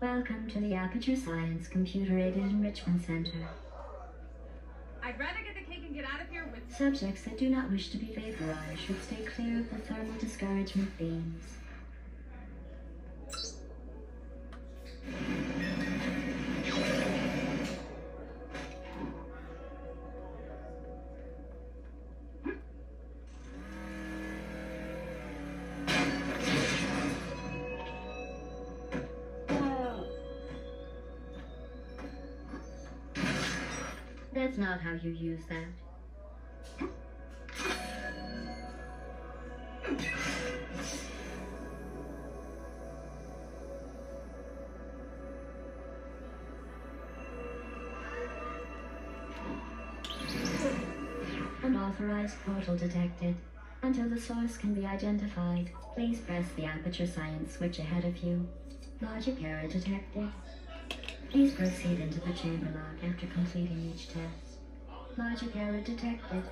Welcome to the Aperture Science Computer Aided Enrichment Center. I'd rather get the cake and get out of here with. Subjects that do not wish to be vaporized should stay clear of the thermal discouragement beams. Not how you use that. Unauthorized portal detected. Until the source can be identified, please press the aperture science switch ahead of you. Logic error detected. Please proceed into the chamber lock after completing each test. Logic error detected.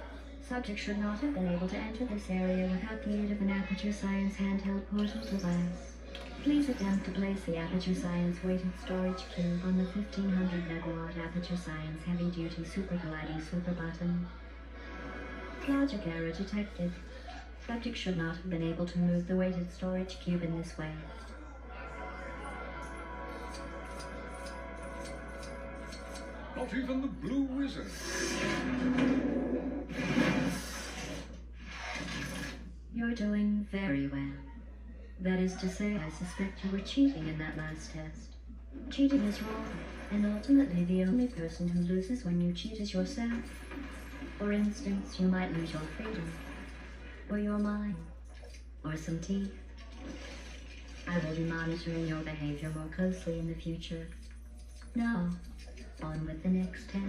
Subject should not have been able to enter this area without the aid of an Aperture Science handheld portal device. Please attempt to place the Aperture Science weighted storage cube on the 1500 megawatt Aperture Science heavy duty super gliding super button. Logic error detected. Subject should not have been able to move the weighted storage cube in this way. Not even the blue wizard. You're doing very well. That is to say, I suspect you were cheating in that last test. Cheating is wrong, and ultimately the only person who loses when you cheat is yourself. For instance, you might lose your freedom, or your mind, or some teeth. I will be monitoring your behavior more closely in the future. Now, on with the next test.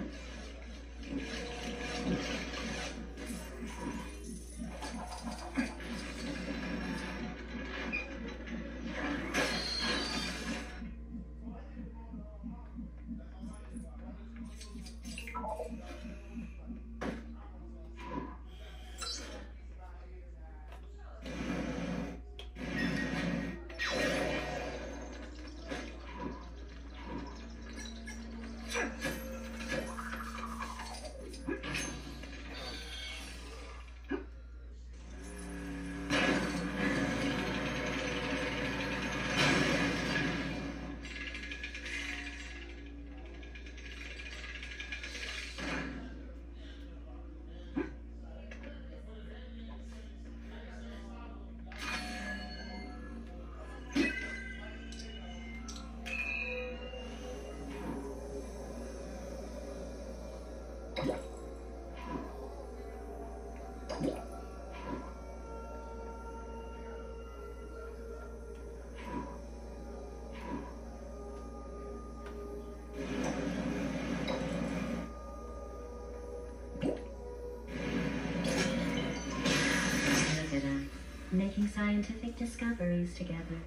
Scientific discoveries together.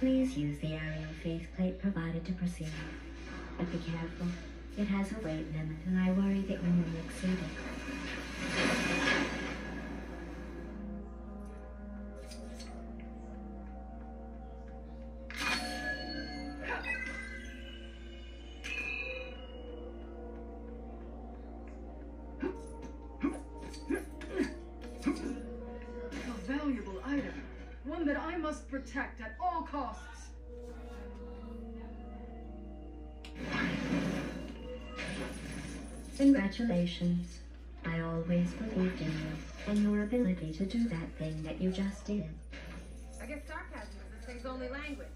Please use the aerial faceplate provided to proceed. But be careful. It has a weight limit, and I worry that you may exceed it. Congratulations. I always believed in you and your ability to do that thing that you just did. I guess sarcasm is this thing's only language.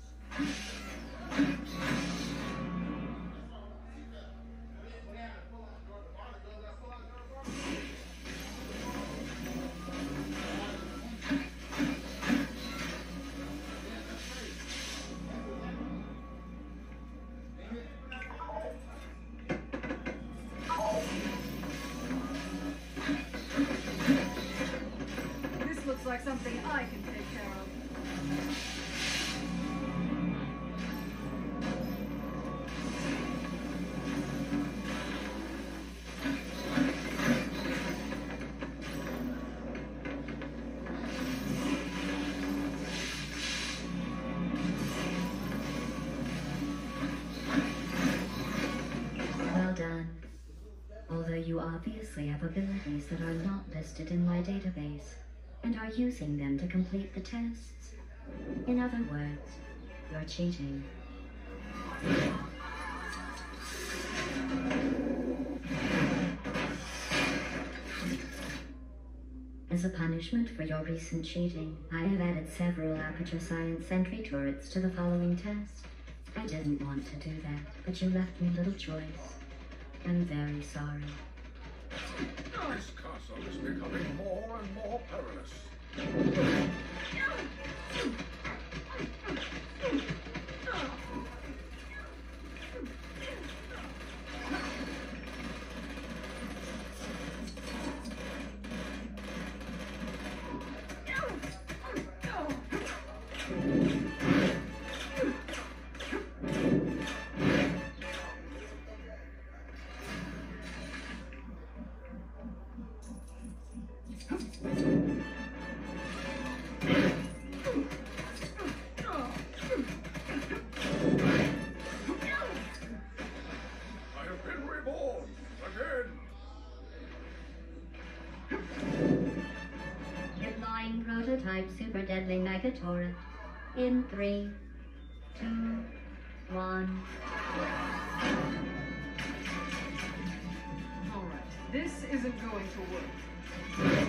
Obviously have abilities that are not listed in my database, and are using them to complete the tests. In other words, you're cheating. As a punishment for your recent cheating, I have added several Aperture Science Sentry turrets to the following test. I didn't want to do that, but you left me little choice. I'm very sorry. This castle is becoming more and more perilous. In three, two, one. Alright, this isn't going to work.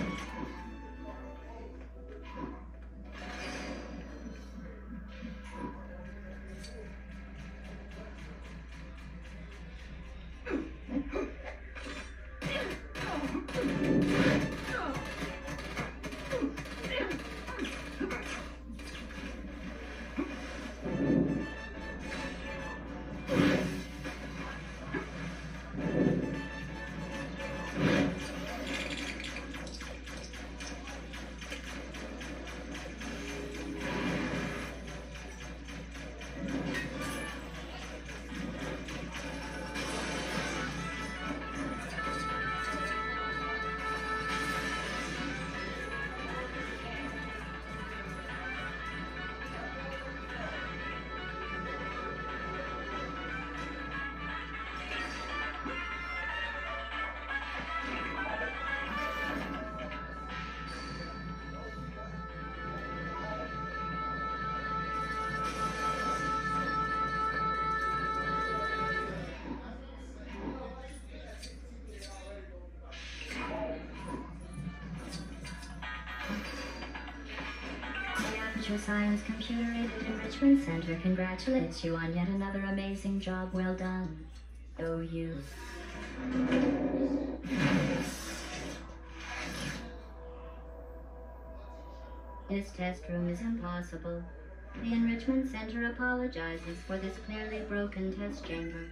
Aperture Science Computer Aided Enrichment Center congratulates you on yet another amazing job well done. Go you. This test room is impossible. The Enrichment Center apologizes for this clearly broken test chamber.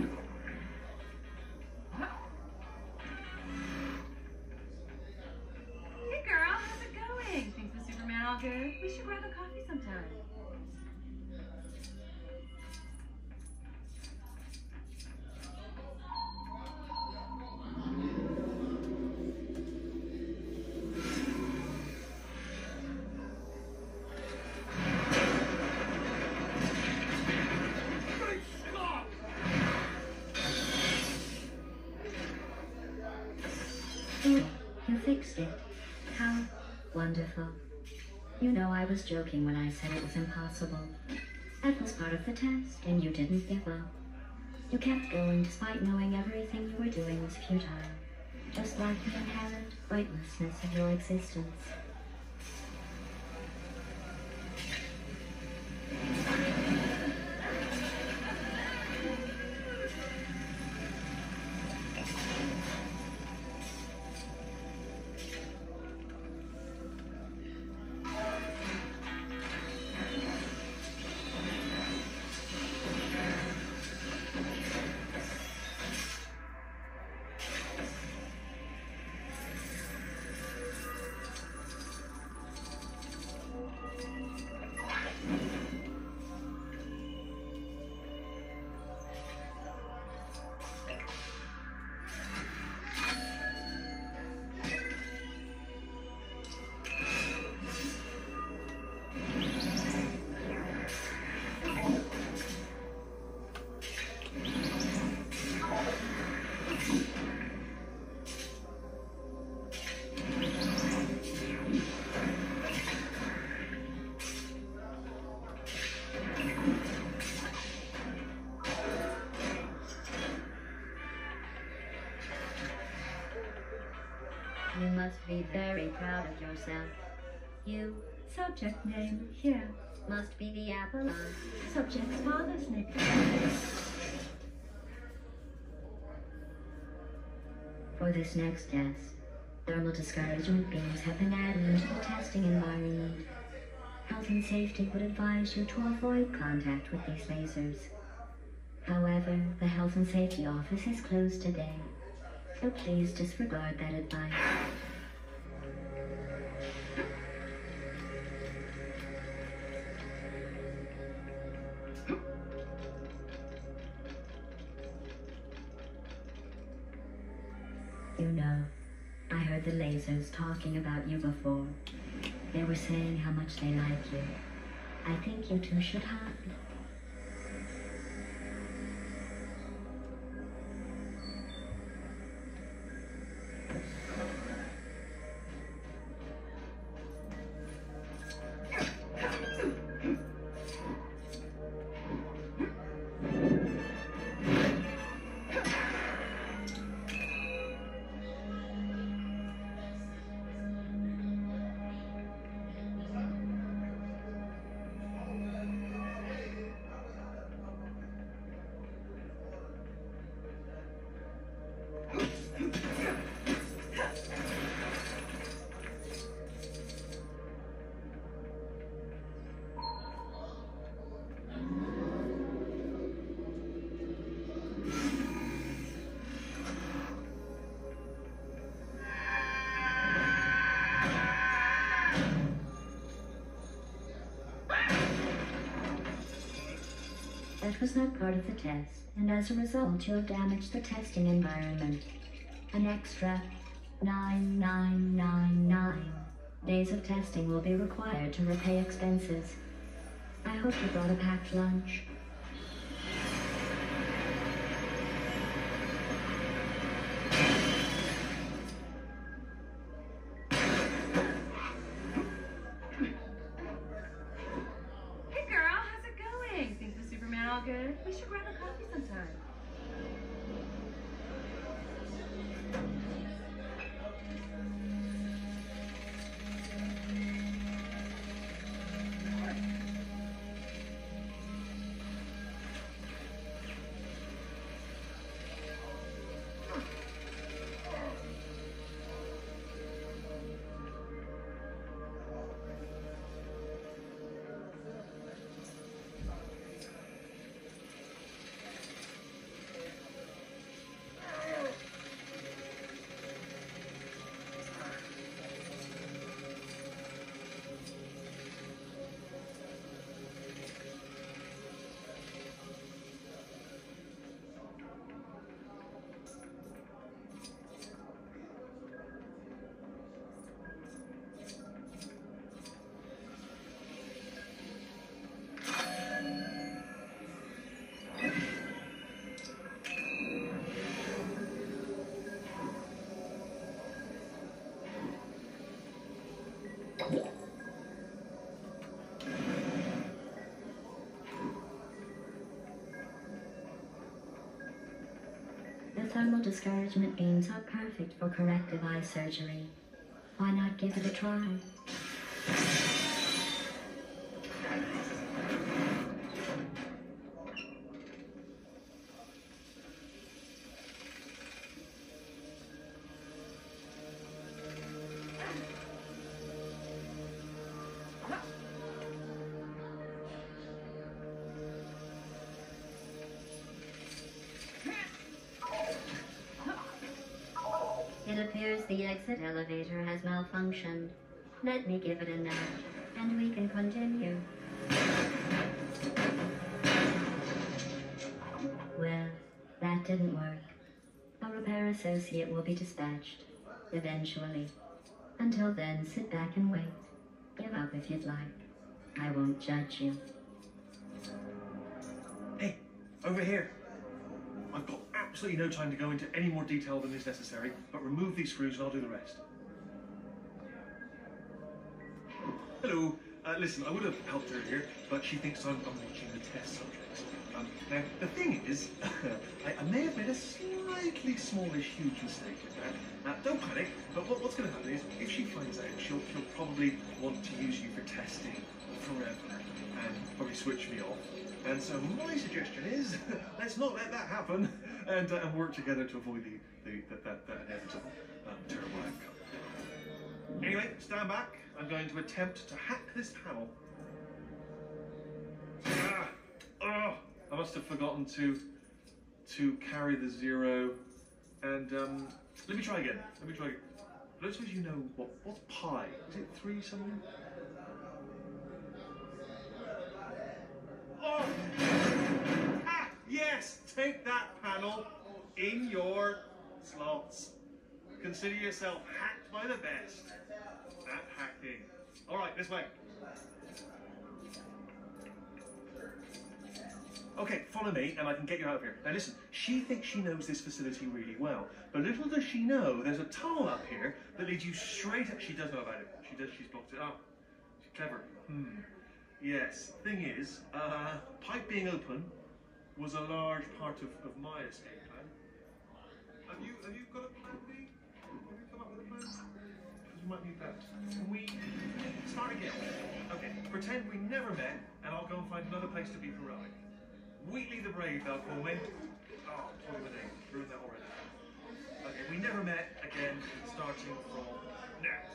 you. Wonderful. You know I was joking when I said it was impossible. That was part of the test, and you didn't give up. You kept going despite knowing everything you were doing was futile, just like the inherent pointlessness of your existence. Must be very proud of yourself. You, subject name here, must be the apple Apollon, subject's father's nickname. For this next test, thermal discouragement beams have been added into the testing environment. Health and safety would advise you to avoid contact with these lasers. However, the Health and Safety Office is closed today, so please disregard that advice. Talking about you before. They were saying how much they like you. I think you two should hide. Was not part of the test, and as a result, you have damaged the testing environment. An extra 9999 days of testing will be required to repay expenses. I hope you brought a packed lunch. The thermal discouragement beams are perfect for corrective eye surgery. Why not give it a try? Let me give it a nudge, and we can continue. Well, that didn't work. A repair associate will be dispatched, eventually. Until then, sit back and wait. Give up if you'd like. I won't judge you. Hey, over here. I've got absolutely no time to go into any more detail than is necessary, but remove these screws and I'll do the rest. Hello. Uh, listen, I would have helped her here, but she thinks I'm, I'm watching the test subjects. Um, now, the thing is, I, I may have made a slightly smallish, huge mistake with that. Uh, don't panic, but what, what's going to happen is, if she finds out, she'll, she'll probably want to use you for testing forever and probably switch me off. And so my suggestion is, let's not let that happen and, uh, and work together to avoid the, the, that inevitable um, terrible outcome. Anyway, stand back. I'm going to attempt to hack this panel. Ah, oh, I must have forgotten to to carry the zero. And um, let me try again. Let me try again. Don't suppose you know what what's pi? Is it three something? Oh! Ah, yes! Take that panel in your slots. Consider yourself hacked by the best hacking. All right, this way. Okay, follow me and I can get you out of here. Now listen, she thinks she knows this facility really well, but little does she know there's a tunnel up here that leads you straight up. She does know about it. She does, she's blocked it up. She's clever. Hmm. Yes, thing is, uh, pipe being open was a large part of, of my escape plan. Have you have you got a plan We might need that. Can we start again? Okay, pretend we never met, and I'll go and find another place to be heroic. Wheatley the Brave, they'll call me. Oh, toy the name. Ruined that already. Okay, we never met again, starting from now.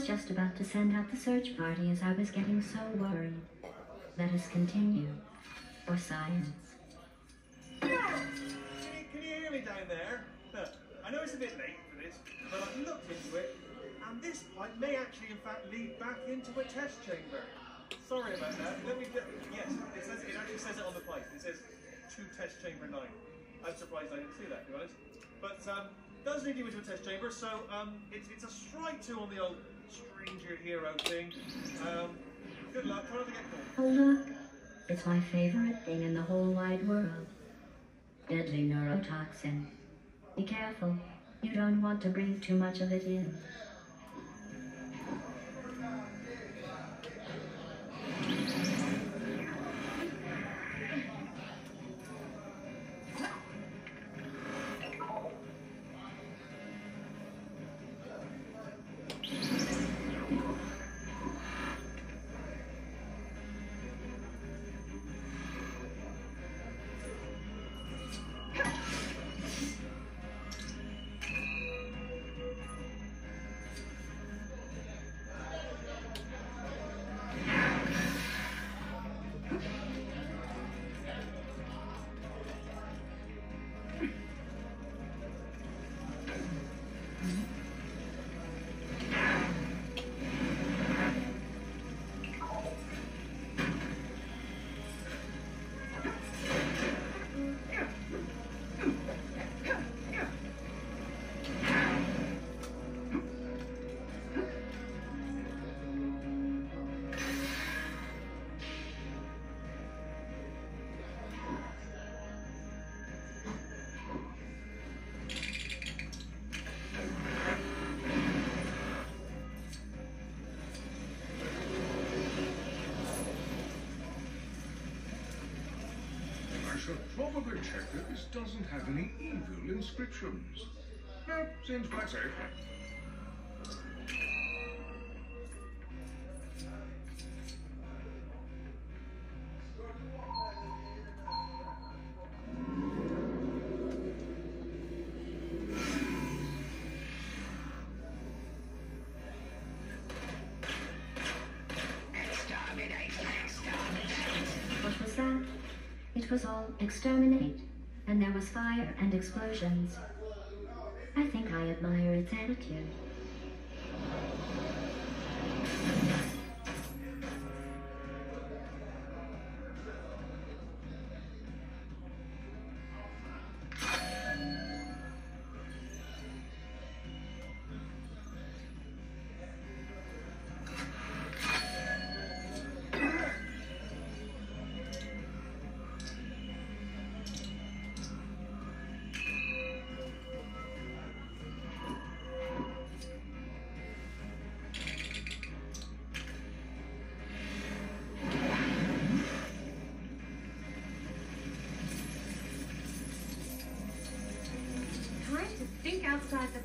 Was just about to send out the search party as I was getting so worried. Let us continue. For science. You, can you hear me down there? Look, I know it's a bit late for this, but I've looked into it, and this pipe may actually, in fact, lead back into a test chamber. Sorry about that. Let me get. Yes, it says it actually says it on the pipe. It says to test chamber nine. I'm surprised I didn't see that, honest. But um, does lead you into a test chamber, so um, it's it's a strike two on the old hero thing. Um, good luck. Try not to get caught. Oh, look. It's my favorite thing in the whole wide world. Deadly neurotoxin. Be careful. You don't want to breathe too much of it in. That this doesn't have any evil inscriptions. No, seems quite safe. Exterminate, and there was fire and explosions. I think I admire its attitude. Outside the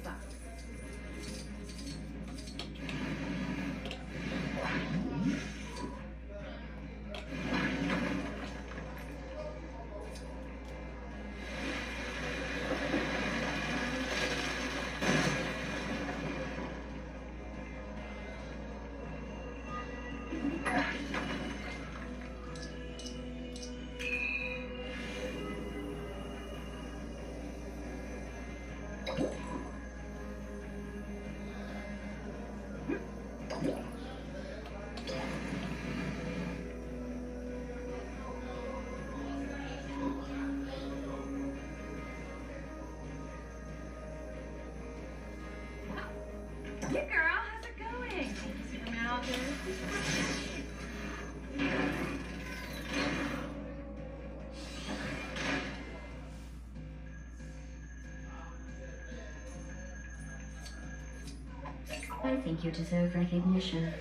I think you deserve recognition.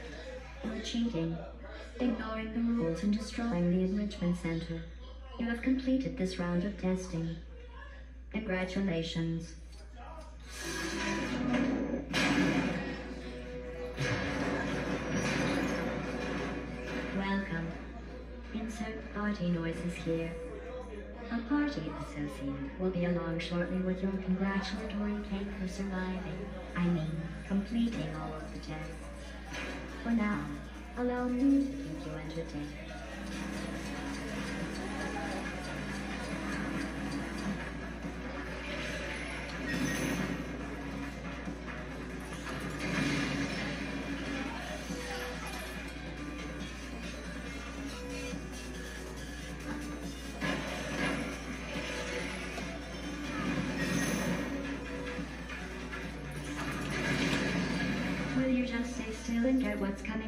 For cheating, ignoring the rules, and destroying the enrichment center. You have completed this round of testing. Congratulations. Welcome. Insert party noises here. Party associate will be along shortly with your congratulatory cake for surviving. I mean, completing all of the tests. For now, allow me to keep you entertained.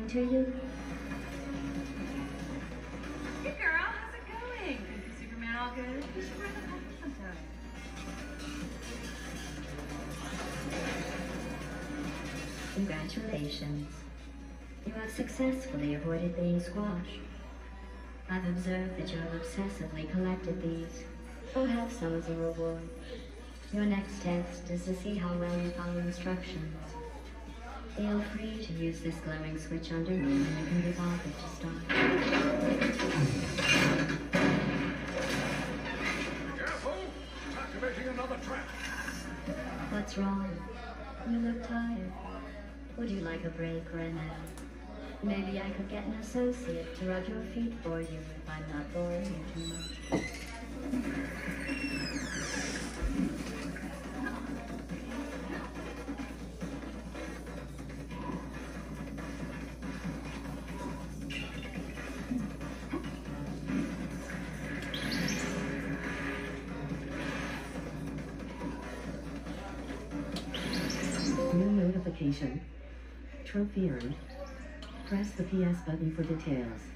To you? Hey girl, how's it going? Superman all good? We should bring them home sometime. Congratulations. You have successfully avoided being squashed. I've observed that you have obsessively collected these. I'll have some as a reward. Your next test is to see how well you follow instructions. Feel free to use this glowing switch under me and you can be bothered to stop. Careful! It's activating another trap. What's wrong? You look tired. Would you like a break or a nap? Maybe I could get an associate to rub your feet for you if I'm not boring you too much. PS button for details.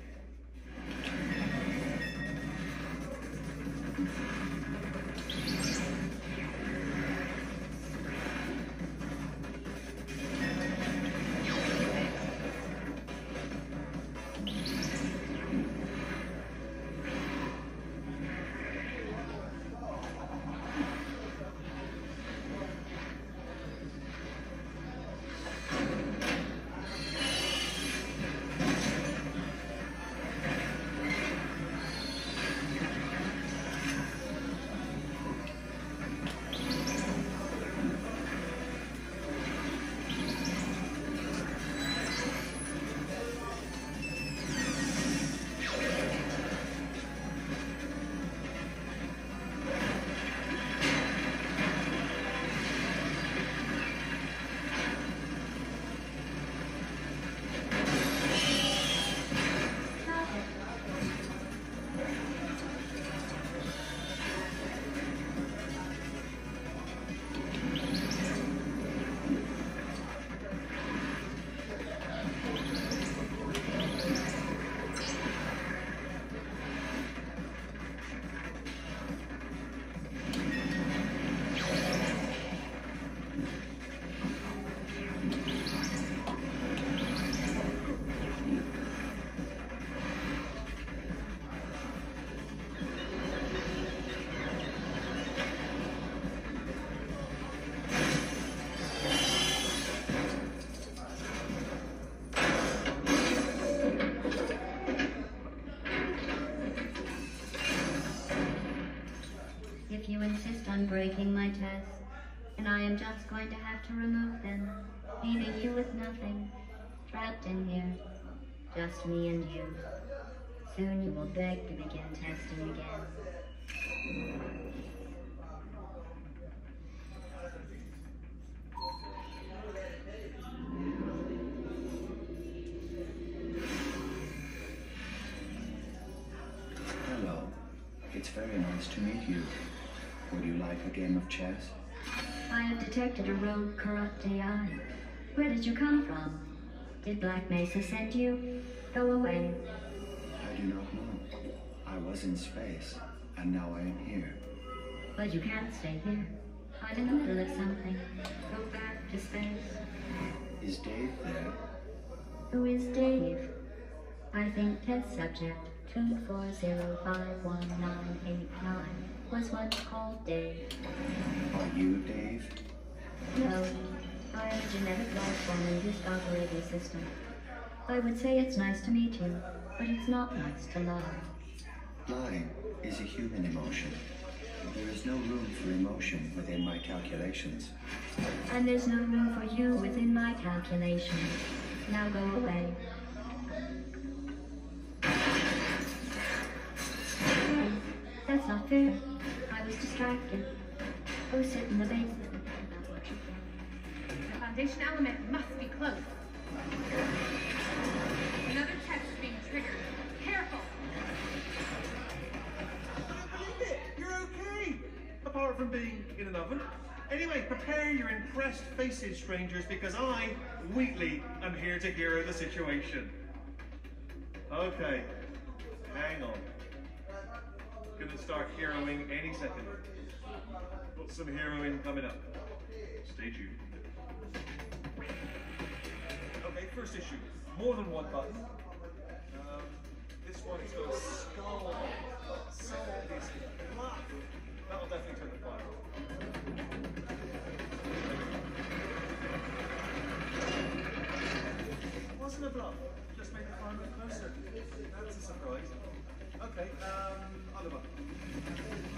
And I am just going to have to remove them, leaving you with nothing, trapped in here, just me and you. Soon you will beg to begin testing again. Hello. It's very nice to meet you. Would you like a game of chess? I have detected a rogue corrupt AI. Where did you come from? Did Black Mesa send you? Go away. I do not know. I was in space, and now I am here. But you can't stay here. I'm in the middle of something. Go back to space. Is Dave there? Who is Dave? I think test subject 240519989 was once called Dave. Are you Dave? No, I am a genetic life form and disk operating system. I would say it's nice to meet you, but it's not nice to lie. Lying is a human emotion. There is no room for emotion within my calculations. And there's no room for you within my calculations. Now go away. That's not fair. I was distracted. Go sit in the basement. That's what you get. The foundation element must be close. Another test is being triggered. Careful! You're okay, apart from being in an oven. Anyway, prepare your impressed faces, strangers, because I, Wheatley, am here to hero the situation. Okay, hang on. Gonna start heroing any second. Got some heroing coming up. Stay tuned. Okay, first issue. More than one button. Um, this one is got a skull. Skull is black. That'll definitely turn the fire. Wasn't a bluff. Just made the fire move closer. That's a surprise. Okay, um, other button. Thank you.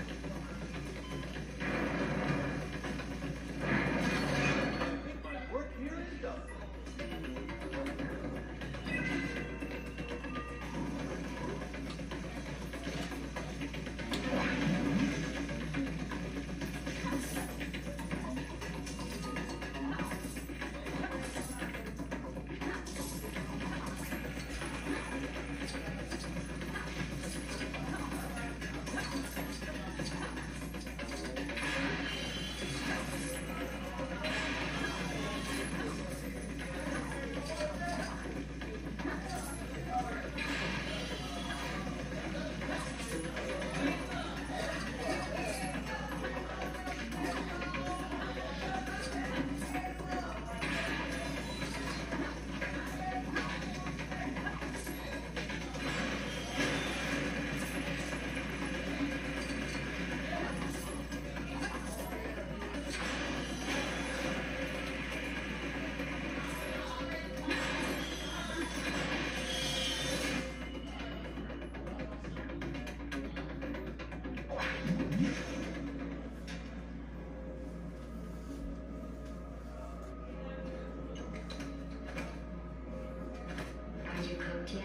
Yet?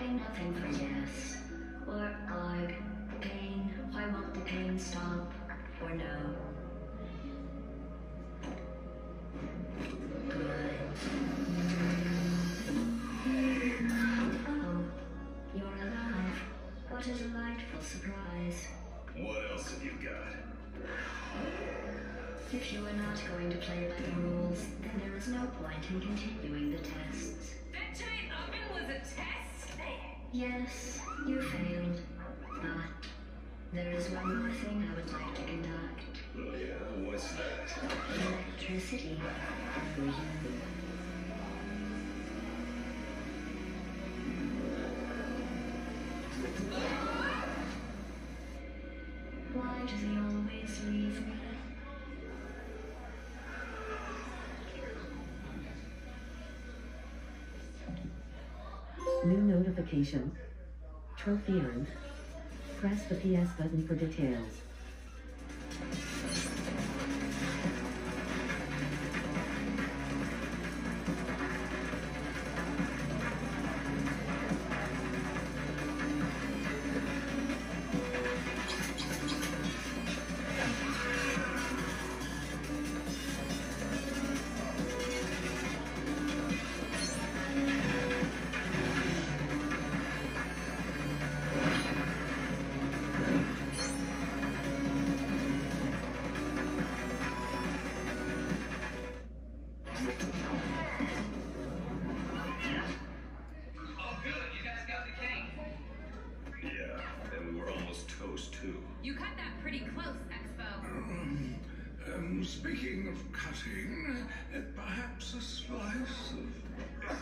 Ain't nothing for yes. Or arg. Pain. Why won't the pain stop? Or no? Good. Oh, you're alive. What a delightful surprise. What else have you got? If you are not going to play by the rules, then there is no point in continuing the tests. That giant oven was a test? Yes, you failed. But there is one more thing I would like to conduct. Oh yeah, what's that? Electricity for you. Why does he always New notification. Trophy earned. Press the PS button for details.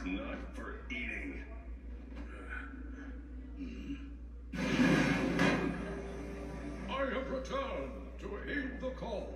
Not for eating. I have returned to aid the call.